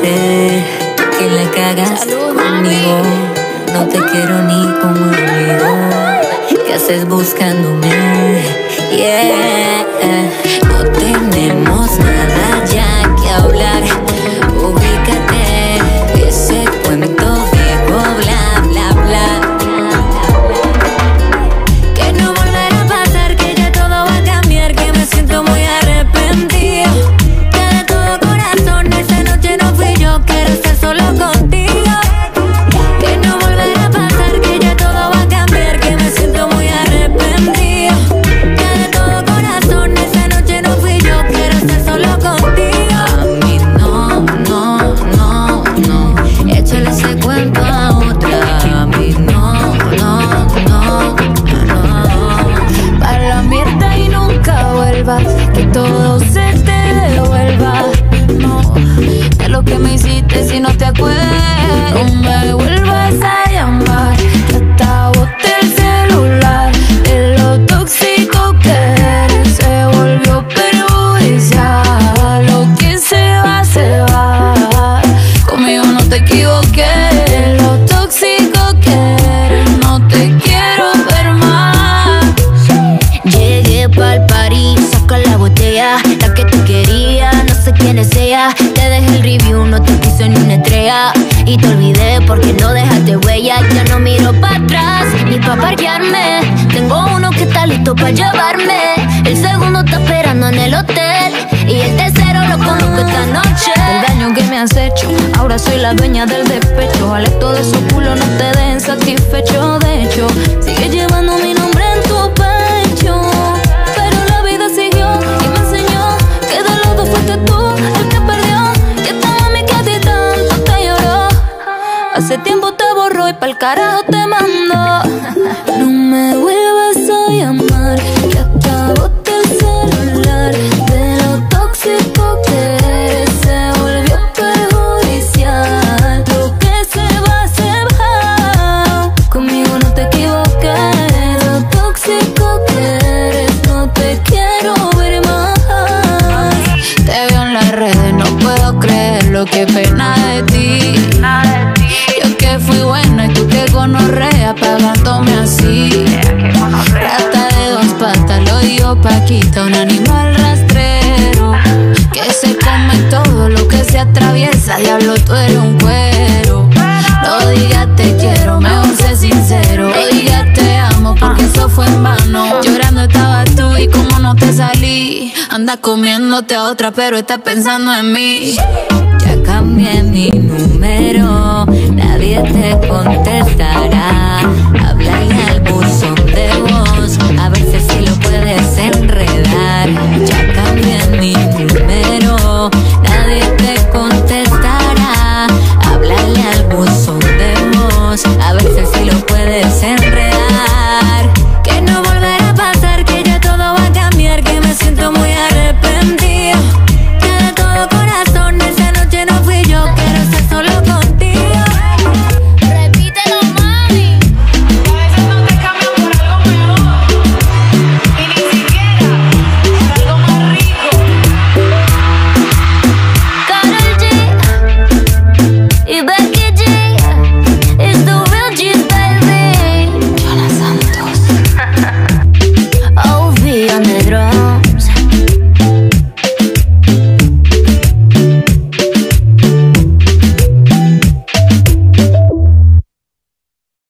Sé que le cagas conmigo. No te quiero ni como amigo. ¿Qué haces buscándome? Yeah. Te dejé el review, no te puse ni una estrella. Y te olvidé porque no dejaste huella. Ya no miro para atrás, ni pa' parquearme. Tengo uno que está listo para llevarme. El segundo está esperando en el hotel. Y el tercero lo conozco esta noche. El daño que me has hecho, ahora soy la dueña del despecho. Ojalá todo esos culos no te den satisfecho. De hecho, sigue llevando carajo te mandó. No me vuelvas a llamar, que boté el celular. De lo tóxico que eres, se volvió perjudicial. Lo que se va, se va. Conmigo no te equivoques. Lo tóxico que eres, no te quiero ver más. Te veo en las redes, no puedo creer lo que pena de ti. Que fui buena y tú que gonorrea pagándome así. Rata de dos patas, lo digo Paquita, un animal rastrero. Que se come todo lo que se atraviesa, diablo, tú eres un cuero. No digas te quiero, mejor sé sincero. No digas te amo, porque eso fue en vano. Llorando estabas tú y como no te salí. Anda comiéndote a otra, pero estás pensando en mí. Ya cambié mi número.